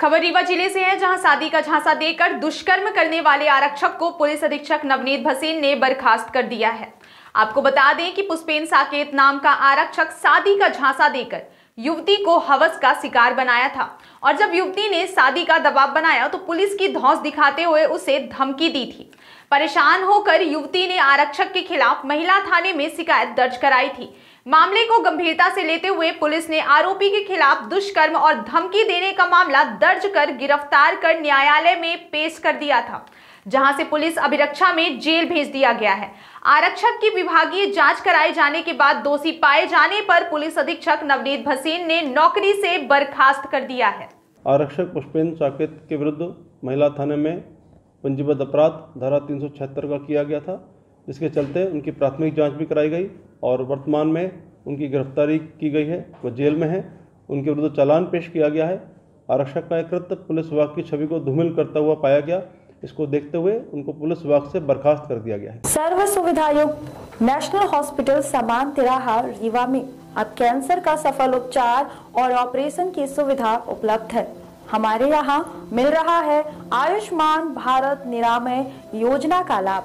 खबर रीवा ज़िले से है, जहाँ शादी का झांसा देकर दुष्कर्म करने वाले आरक्षक को पुलिस अधीक्षक नवनीत भसीन ने बर्खास्त कर दिया है। आपको बता दें कि पुष्पेन साकेत नाम का आरक्षक शादी का झांसा देकर युवती को हवस का शिकार बनाया था और जब युवती ने शादी का दबाव बनाया तो पुलिस की धौस दिखाते हुए उसे धमकी दी थी। परेशान होकर युवती ने आरक्षक के खिलाफ महिला थाने में शिकायत दर्ज कराई थी। मामले को गंभीरता से लेते हुए पुलिस ने आरोपी के खिलाफ दुष्कर्म और धमकी देने का मामला दर्ज कर गिरफ़्तार कर न्यायालय में पेश कर दिया था, जहाँ से पुलिस अभिरक्षा में जेल भेज दिया गया है। आरक्षक की विभागीय जाँच कराए जाने के बाद दोषी पाए जाने पर पुलिस अधीक्षक नवनीत भसीन ने नौकरी से बर्खास्त कर दिया है। आरक्षक पुष्पेंद्र साकेत के विरुद्ध महिला थाने में पंजीबद्ध अपराध धारा तीन का किया गया था, जिसके चलते उनकी प्राथमिक जाँच भी कराई गई और वर्तमान में उनकी गिरफ्तारी की गई है वो जेल में है। उनके विरुद्ध चालान पेश किया गया है। आरक्षक का कृत्य पुलिस विभाग की छवि को धूमिल करता हुआ पाया गया। इसको देखते हुए उनको पुलिस विभाग से बर्खास्त कर दिया गया है। सर्व सुविधायुक्त नेशनल हॉस्पिटल समान तिराहा रीवा में। अब कैंसर का सफल उपचार और ऑपरेशन की सुविधा उपलब्ध है। हमारे यहाँ मिल रहा है आयुष्मान भारत निरामय योजना का लाभ।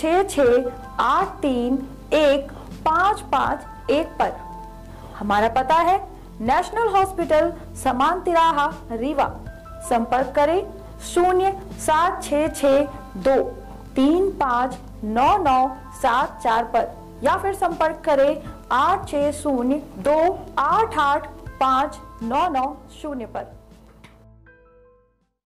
छ छ आठ तीन एक पाँच पाँच एक पर। हमारा पता है नेशनल हॉस्पिटल समान तिराहा रीवा। संपर्क करें शून्य सात छ छ दो, तीन पाँच नौ नौ सात चार पर। या फिर संपर्क करें आठ छ शून्य दो आठ आठ पाँच नौ नौ शून्य पर।